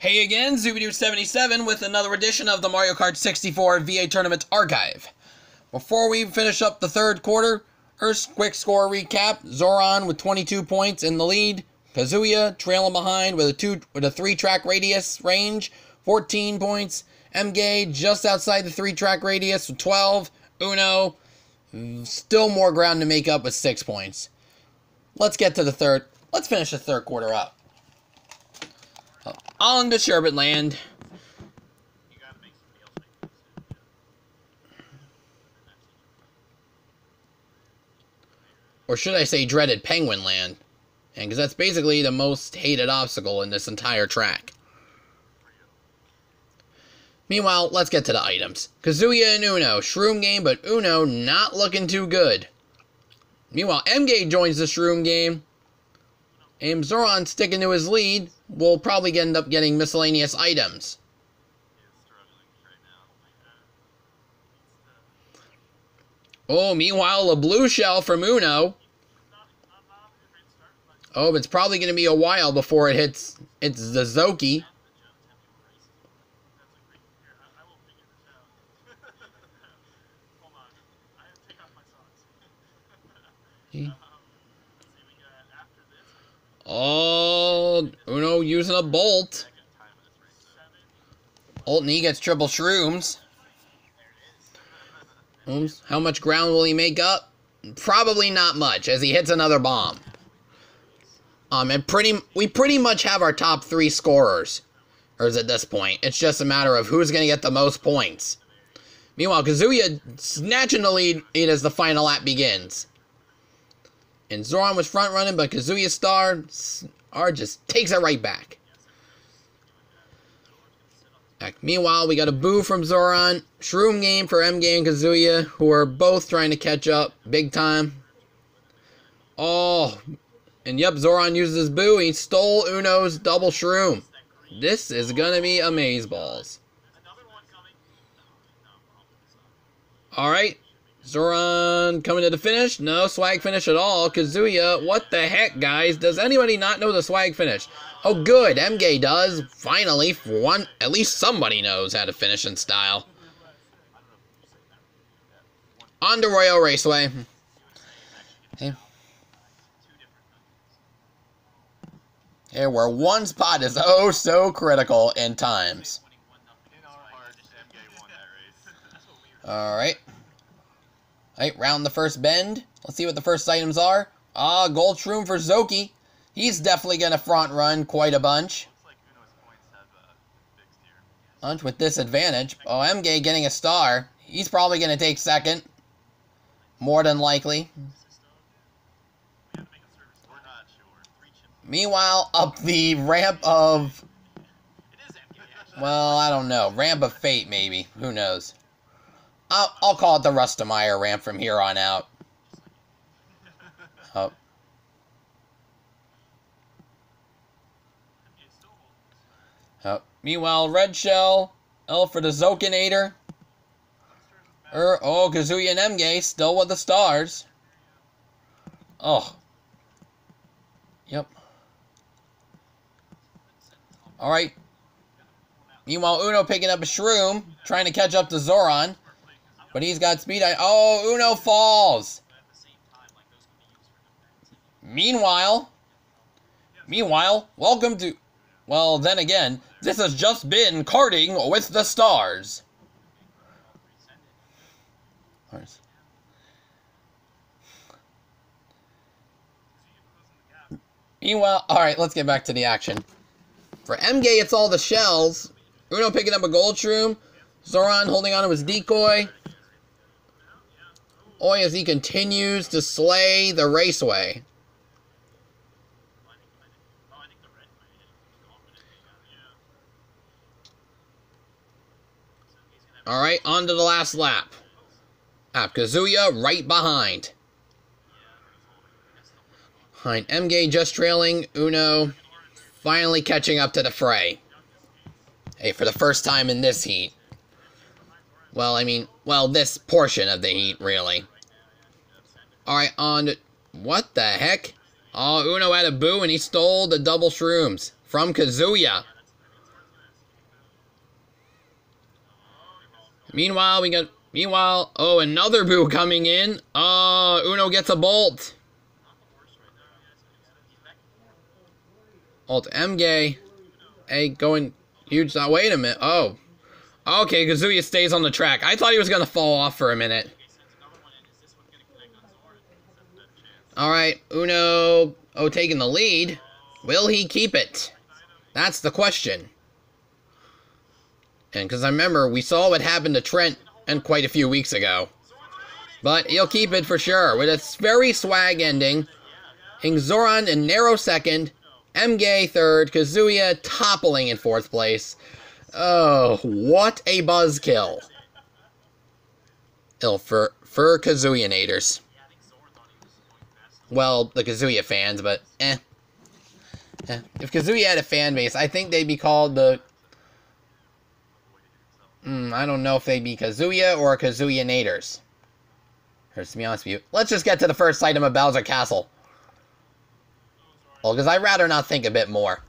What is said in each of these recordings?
Hey again, Zoobiedoo77 with another edition of the Mario Kart 64 VA Tournament Archive. Before we finish up the third quarter, first quick score recap. Zoran with 22 points in the lead. Kazuya trailing behind with a two with a three track radius range, 14 points. MG just outside the three track radius with 12. Uno still more ground to make up with six points. Let's get to the third. Let's finish the third quarter up. On to Sherbet Land. Or should I say dreaded Penguin Land? And because that's basically the most hated obstacle in this entire track. Meanwhile, let's get to the items. Kazuya and Uno, Shroom game, but Uno not looking too good. Meanwhile, MG joins the Shroom game. And Zoran sticking to his lead will probably end up getting miscellaneous items. Oh, meanwhile, a blue shell from Uno. Oh, but it's probably going to be a while before it hits it's the Zoki. Oh, Uno using a bolt. Oltney gets triple shrooms. How much ground will he make up? Probably not much, as he hits another bomb. Um, and pretty, we pretty much have our top three scorers. Or is at this point? It's just a matter of who's going to get the most points. Meanwhile, Kazuya snatching the lead as the final lap begins. And Zoran was front running, but Kazuya Star R just takes it right back. Meanwhile, we got a boo from Zoran. Shroom game for MG and Kazuya, who are both trying to catch up big time. Oh, and yep, Zoran uses his boo. He stole Uno's double shroom. This is going to be amazeballs. Alright, Zoran coming to the finish. No swag finish at all. Kazuya, what the heck, guys? Does anybody not know the swag finish? Oh, good. MG does. Finally, one, at least somebody knows how to finish in style. On to Royal Raceway. Okay. Here, where one spot is oh so critical in times. Alright. Right, round the first bend. Let's see what the first items are. Ah, gold shroom for Zoki. He's definitely going to front run quite a bunch. Bunch with disadvantage. Oh, MG getting a star. He's probably going to take second. More than likely. Meanwhile, up the ramp of... Well, I don't know. Ramp of Fate, maybe. Who knows? I'll, I'll call it the Rustemeyer ramp from here on out. Oh. Oh. Meanwhile, Red Shell, L for the Zokinator. Er, oh, Kazuya and MG still with the stars. Oh. Yep. Alright. Meanwhile, Uno picking up a shroom, trying to catch up to Zoran. But he's got speed. I oh, Uno falls. Meanwhile, meanwhile, welcome to. Well, then again, this has just been karting with the stars. Meanwhile, alright, let's get back to the action. For MG, it's all the shells. Uno picking up a gold shroom. Zoran holding on to his decoy. Oi as he continues to slay the raceway. Alright, on to the last lap. App Kazuya right behind. Behind MG just trailing, Uno finally catching up to the fray. Hey, for the first time in this heat. Well, I mean, well, this portion of the heat, really. Alright, on What the heck? Oh, Uno had a boo and he stole the double shrooms from Kazuya. Meanwhile, we got... Meanwhile, oh, another boo coming in. Oh, Uno gets a bolt. Alt M gay. Hey, going huge. Now, wait a minute. Oh. Okay, Kazuya stays on the track. I thought he was going to fall off for a minute. Alright, Uno. Oh, taking the lead. Will he keep it? That's the question. And because I remember we saw what happened to Trent and quite a few weeks ago. But he'll keep it for sure with a very swag ending. Zoran in narrow second. MGay third. Kazuya toppling in fourth place. Oh, what a buzzkill. Ill for, for Kazuyanators. Well, the Kazuya fans, but eh. eh. If Kazuya had a fan base, I think they'd be called the Mm, I don't know if they'd be Kazuya or Kazuya Naders. Here's to be honest with you. Let's just get to the first item of Bowser Castle. Well, because I'd rather not think a bit more.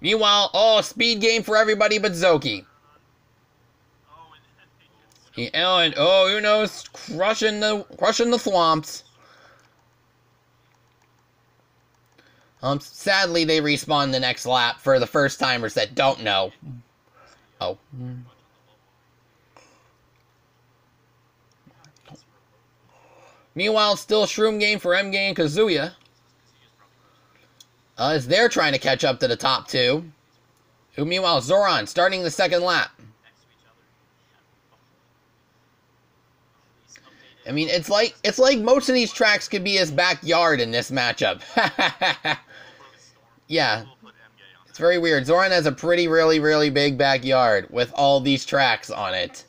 Meanwhile, oh, speed game for everybody but Zoki. He, and oh, who knows, crushing the crushing the swamps. Um, sadly, they respawn the next lap for the first timers that don't know. Oh. Meanwhile, still Shroom game for MG and Kazuya. Uh, as they're trying to catch up to the top two. Who, meanwhile, Zoran starting the second lap. I mean, it's like it's like most of these tracks could be his backyard in this matchup. yeah. It's very weird. Zoran has a pretty, really, really big backyard with all these tracks on it.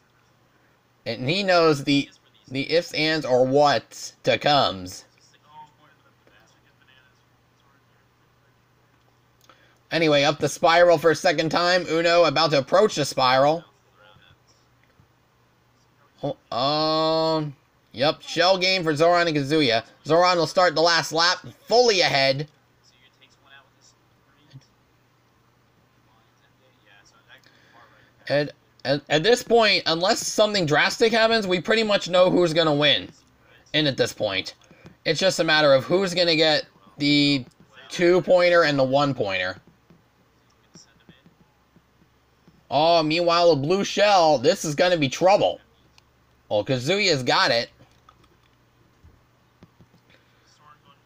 And he knows the the ifs, ands, or whats to comes. Anyway, up the spiral for a second time. Uno about to approach the spiral. Um, yep, shell game for Zoran and Kazuya. Zoran will start the last lap fully ahead. And at, at this point, unless something drastic happens, we pretty much know who's going to win. And at this point, it's just a matter of who's going to get the two-pointer and the one-pointer. Oh, meanwhile, a blue shell. This is going to be trouble. Well, Kazuya's got it.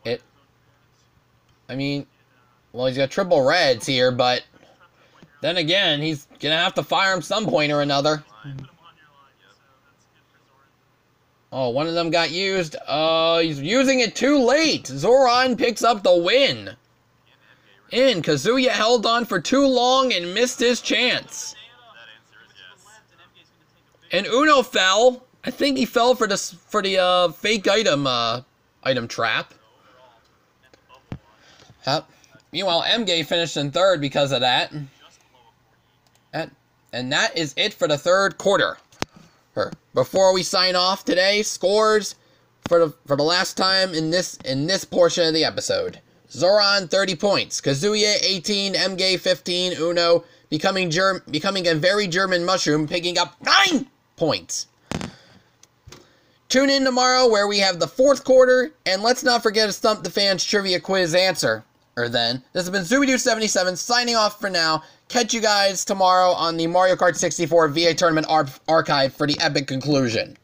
It. I mean, well, he's got triple reds here, but then again, he's gonna have to fire him some point or another. Oh, one of them got used. Uh, he's using it too late. Zoran picks up the win. In, Kazuya held on for too long and missed his chance. And Uno fell. I think he fell for the for the uh, fake item uh, item trap. Yep. Meanwhile, MG finished in third because of that. And, and that is it for the third quarter. Before we sign off today, scores for the for the last time in this in this portion of the episode. Zoran 30 points, Kazuya 18, MG 15, Uno becoming germ becoming a very German mushroom, picking up 9 points. Tune in tomorrow where we have the fourth quarter, and let's not forget to stump the fans trivia quiz answer. Or then, this has been Zooby77 signing off for now. Catch you guys tomorrow on the Mario Kart 64 VA Tournament ar archive for the epic conclusion.